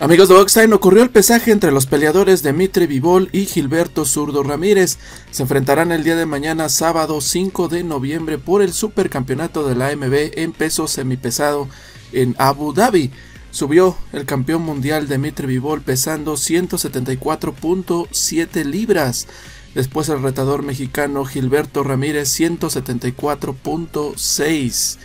Amigos de Boxtime, ocurrió el pesaje entre los peleadores Dimitri Vivol y Gilberto Zurdo Ramírez. Se enfrentarán el día de mañana, sábado 5 de noviembre, por el supercampeonato de la AMB en peso semipesado en Abu Dhabi. Subió el campeón mundial Dimitri Vivol pesando 174.7 libras. Después el retador mexicano Gilberto Ramírez 174.6.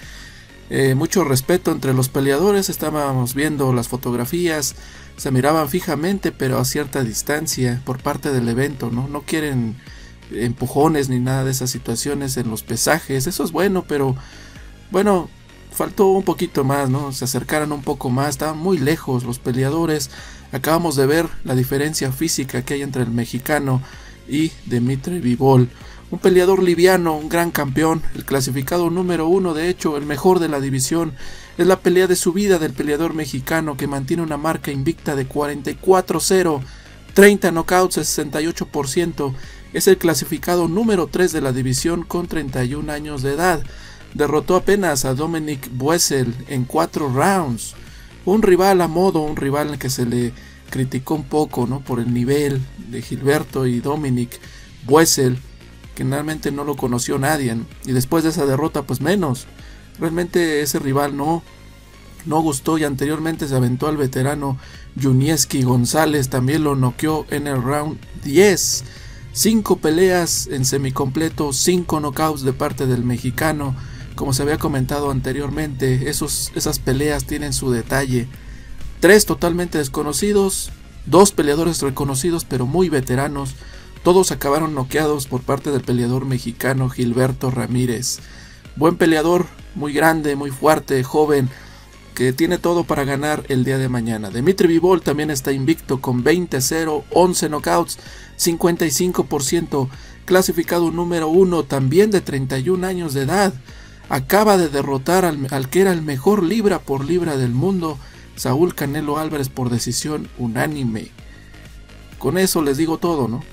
Eh, mucho respeto entre los peleadores, estábamos viendo las fotografías, se miraban fijamente pero a cierta distancia por parte del evento, ¿no? No quieren empujones ni nada de esas situaciones en los pesajes, eso es bueno, pero bueno, faltó un poquito más, ¿no? Se acercaron un poco más, estaban muy lejos los peleadores, acabamos de ver la diferencia física que hay entre el mexicano y Dimitri Vivol. Un peleador liviano, un gran campeón, el clasificado número uno, de hecho, el mejor de la división. Es la pelea de su vida del peleador mexicano que mantiene una marca invicta de 44-0, 30 knockouts, 68%. Es el clasificado número 3 de la división con 31 años de edad. Derrotó apenas a Dominic Buessel en 4 rounds. Un rival a modo, un rival que se le criticó un poco ¿no? por el nivel de Gilberto y Dominic Buessel que realmente no lo conoció nadie. Y después de esa derrota, pues menos. Realmente ese rival no, no gustó y anteriormente se aventó al veterano Junieski González, también lo noqueó en el round 10. Cinco peleas en semicompleto, cinco knockouts de parte del mexicano. Como se había comentado anteriormente, esos, esas peleas tienen su detalle. Tres totalmente desconocidos, dos peleadores reconocidos pero muy veteranos todos acabaron noqueados por parte del peleador mexicano Gilberto Ramírez. Buen peleador, muy grande, muy fuerte, joven, que tiene todo para ganar el día de mañana. Dimitri Vivol también está invicto con 20-0, 11 knockouts, 55%, clasificado número 1, también de 31 años de edad. Acaba de derrotar al, al, que era el mejor libra por libra del mundo, Saúl Canelo Álvarez por decisión unánime. Con eso les digo todo, ¿no?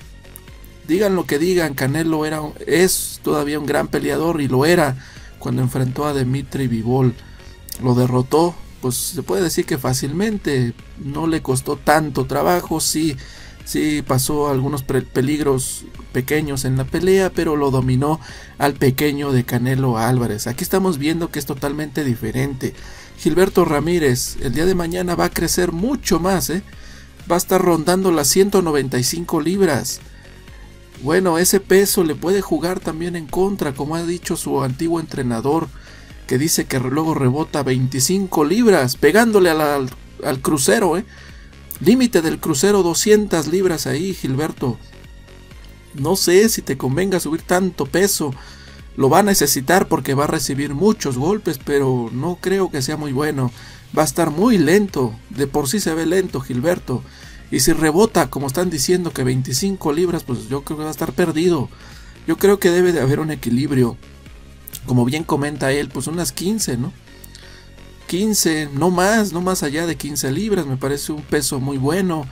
Digan lo que digan, Canelo era, es todavía un gran peleador y lo era cuando enfrentó a Dimitri Vivol. Lo derrotó, pues se puede decir que fácilmente, no le costó tanto trabajo, sí, sí pasó algunos peligros pequeños en la pelea, pero lo dominó al pequeño de Canelo Álvarez. Aquí estamos viendo que es totalmente diferente. Gilberto Ramírez el día de mañana va a crecer mucho más, ¿eh? va a estar rondando las 195 libras. Bueno, ese peso le puede jugar también en contra, como ha dicho su antiguo entrenador, que dice que luego rebota 25 libras, pegándole al, crucero, ¿eh? Límite del crucero 200 libras ahí, Gilberto. No sé si te convenga subir tanto peso. Lo va a necesitar porque va a recibir muchos golpes, pero no creo que sea muy bueno. Va a estar muy lento. De por sí se ve lento, Gilberto. Y si rebota, como están diciendo que 25 libras, pues yo creo que va a estar perdido. Yo creo que debe de haber un equilibrio. Como bien comenta él, pues unas 15, ¿no? 15, no más, no más allá de 15 libras, me parece un peso muy bueno.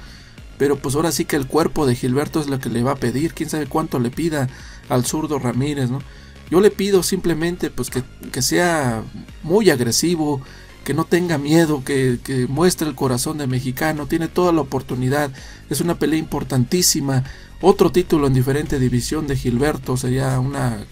Pero pues ahora sí que el cuerpo de Gilberto es lo que le va a pedir, quién sabe cuánto le pida al zurdo Ramírez, ¿no? Yo le pido simplemente pues que, que sea muy agresivo, que no tenga miedo, que, muestre el corazón de mexicano, tiene toda la oportunidad, es una pelea importantísima, otro título en diferente división de Gilberto sería una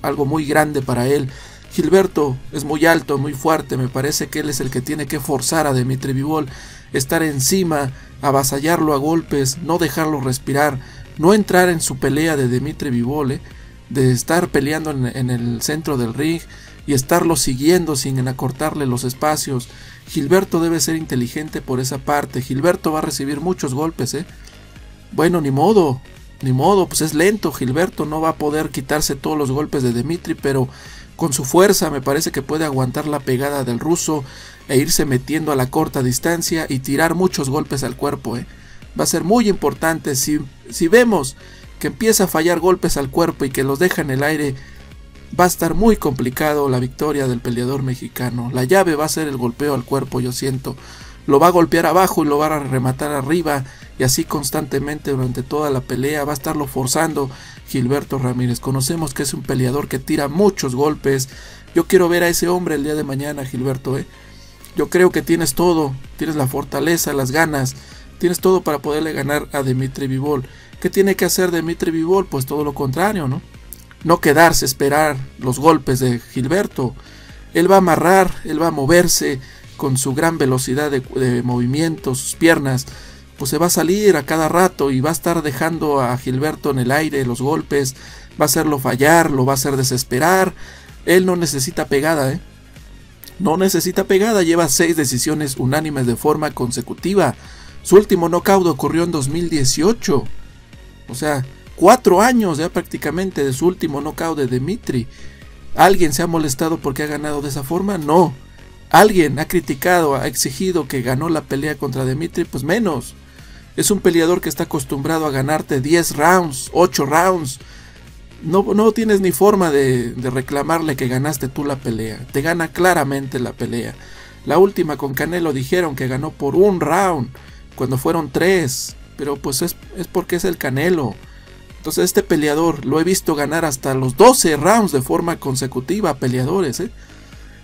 algo muy grande para él. Gilberto es muy alto, muy fuerte, me parece que él es el que tiene que forzar a Dimitri Vivol, estar encima, avasallarlo a golpes, no dejarlo respirar, no entrar en su pelea de Dimitri Vivol, ¿eh? de estar peleando en el centro del ring, y estarlo siguiendo sin acortarle los espacios. Gilberto debe ser inteligente por esa parte. Gilberto va a recibir muchos golpes, ¿eh? Bueno, ni modo, ni modo, pues es lento. Gilberto no va a poder quitarse todos los golpes de Dimitri, pero con su fuerza me parece que puede aguantar la pegada del ruso e irse metiendo a la corta distancia y tirar muchos golpes al cuerpo, ¿eh? Va a ser muy importante si, si vemos que empieza a fallar golpes al cuerpo y que los deja en el aire, va a estar muy complicado la victoria del peleador mexicano. La llave va a ser el golpeo al cuerpo, yo siento. Lo va a golpear abajo y lo va a rematar arriba y así constantemente durante toda la pelea va a estarlo forzando Gilberto Ramírez. Conocemos que es un peleador que tira muchos golpes. Yo quiero ver a ese hombre el día de mañana, Gilberto, ¿eh? Yo creo que tienes todo, tienes la fortaleza, las ganas, tienes todo para poderle ganar a Dimitri Vivol. ¿Qué tiene que hacer Dimitri Vivol? Pues todo lo contrario, ¿no? No quedarse, esperar los golpes de Gilberto. Él va a amarrar, él va a moverse con su gran velocidad de, movimiento, sus piernas, pues se va a salir a cada rato y va a estar dejando a Gilberto en el aire los golpes, va a hacerlo fallar, lo va a hacer desesperar. Él no necesita pegada, ¿eh? No necesita pegada, lleva seis decisiones unánimes de forma consecutiva. Su último knockout ocurrió en 2018. O sea, cuatro años ya prácticamente de su último knockout de Dimitri. ¿Alguien se ha molestado porque ha ganado de esa forma? No. ¿Alguien ha criticado, ha exigido que ganó la pelea contra Dimitri? Pues menos. Es un peleador que está acostumbrado a ganarte 10 rounds, 8 rounds. No, no tienes ni forma de, de, reclamarle que ganaste tú la pelea. Te gana claramente la pelea. La última con Canelo dijeron que ganó por un round, cuando fueron tres. Pero pues es, es porque es el Canelo. Entonces este peleador lo he visto ganar hasta los 12 rounds de forma consecutiva peleadores. ¿eh?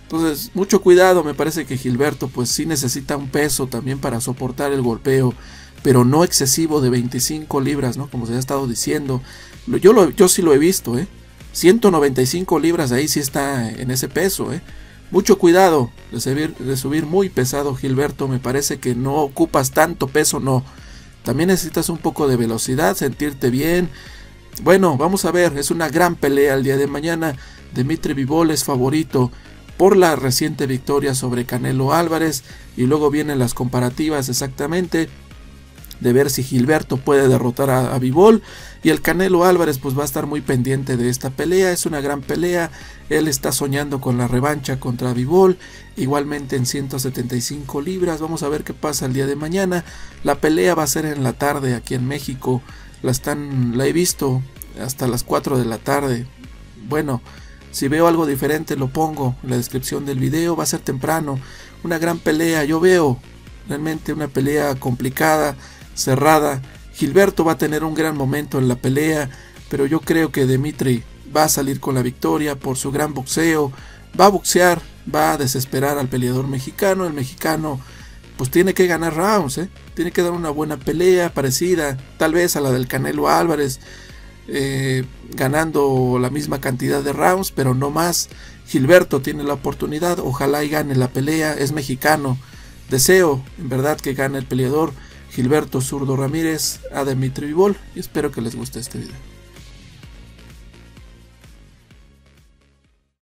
Entonces mucho cuidado, me parece que Gilberto pues sí necesita un peso también para soportar el golpeo pero no excesivo de 25 libras, ¿no? Como se ha estado diciendo. Yo, lo, yo sí lo he visto, ¿eh? 195 libras ahí sí está en ese peso, ¿eh? Mucho cuidado de subir, de subir muy pesado, Gilberto. Me parece que no ocupas tanto peso, no. También necesitas un poco de velocidad, sentirte bien. Bueno, vamos a ver, es una gran pelea el día de mañana. Dimitri Vivol es favorito por la reciente victoria sobre Canelo Álvarez y luego vienen las comparativas exactamente de ver si Gilberto puede derrotar a, a Vivol y el Canelo Álvarez pues va a estar muy pendiente de esta pelea, es una gran pelea, él está soñando con la revancha contra Vivol, igualmente en 175 libras, vamos a ver qué pasa el día de mañana, la pelea va a ser en la tarde aquí en México, la están la he visto hasta las 4 de la tarde. Bueno, si veo algo diferente lo pongo en la descripción del video, va a ser temprano, una gran pelea, yo veo realmente una pelea complicada cerrada. Gilberto va a tener un gran momento en la pelea, pero yo creo que Dimitri va a salir con la victoria por su gran boxeo. Va a boxear, va a desesperar al peleador mexicano. El mexicano pues tiene que ganar rounds, ¿eh? tiene que dar una buena pelea parecida, tal vez a la del Canelo Álvarez, eh, ganando la misma cantidad de rounds, pero no más. Gilberto tiene la oportunidad, ojalá y gane la pelea, es mexicano. Deseo en verdad que gane el peleador Gilberto Zurdo Ramírez, a Dimitri Vivol y espero que les guste este video.